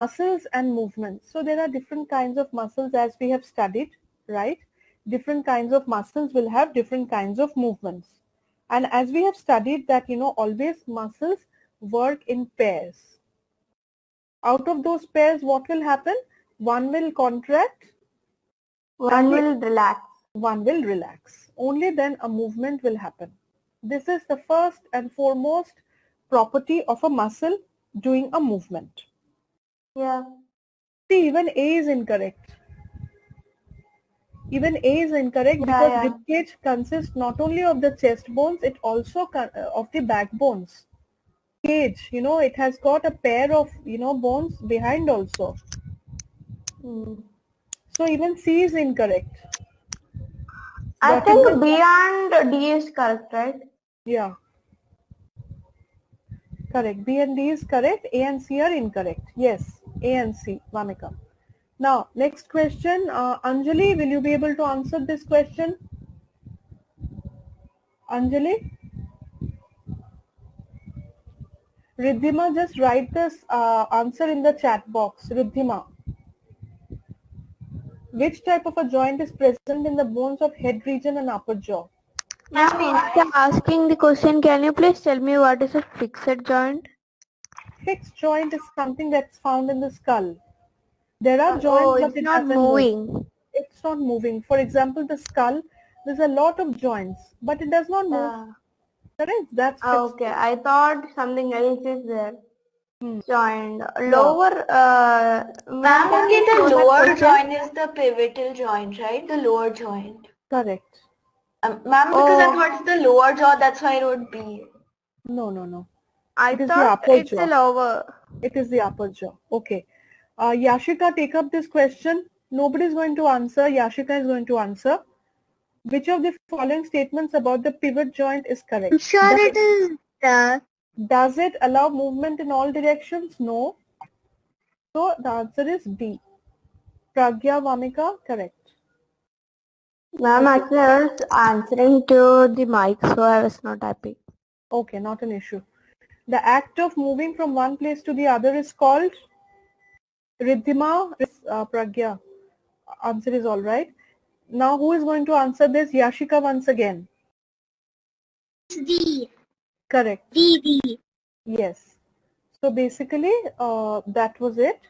muscles and movements. So there are different kinds of muscles as we have studied, right? Different kinds of muscles will have different kinds of movements. And as we have studied that, you know, always muscles work in pairs. Out of those pairs, what will happen? One will contract. One will relax. One will relax. Only then a movement will happen. This is the first and foremost property of a muscle doing a movement. Yeah. See, even A is incorrect. Even A is incorrect Yeah, because yeah. rib cage consists not only of the chest bones, it also uh, of the back bones. Cage, you know, it has got a pair of, you know, bones behind also. Hmm. So even C is incorrect. I What think B and D is correct, right? Yeah. Correct. B and D is correct. A and C are incorrect. Yes. A and C. Vamika. Now, next question. Uh, Anjali, will you be able to answer this question? Anjali? Riddhima, just write this uh, answer in the chat box. Riddhima. Which type of a joint is present in the bones of head region and upper jaw? Ma'am, instead asking the question, can you please tell me what is a fixed joint? Fixed joint is something that's found in the skull. There are joints, oh, but it's it not doesn't move. moving. It's not moving. For example, the skull, there's a lot of joints, but it does not move. Yeah. Correct? That's Ah, fixed. okay. I thought something else is there. Hmm. Joint. Lower. Uh, Ma'am, can only you the lower question? joint is the pivotal joint, right? The lower joint. Correct. Um, Ma'am, because I Oh. thought it's the lower jaw, that's why I wrote B. No, no, no. I It is the upper it's jaw. a lower. It is the upper jaw. Okay. Uh, Yashika, take up this question. Nobody is going to answer. Yashika is going to answer. Which of the following statements about the pivot joint is correct? I'm sure Does it is the Does it allow movement in all directions? No. So the answer is B. Pragya Vamika, correct. Ma'am, actually, I was answering to the mic, so I was not happy. Okay, not an issue. The act of moving from one place to the other is called Riddhima, uh, Pragya. Answer is all right. Now who is going to answer this? Yashika once again. D. Correct. D. D. Yes. So basically, uh, that was it.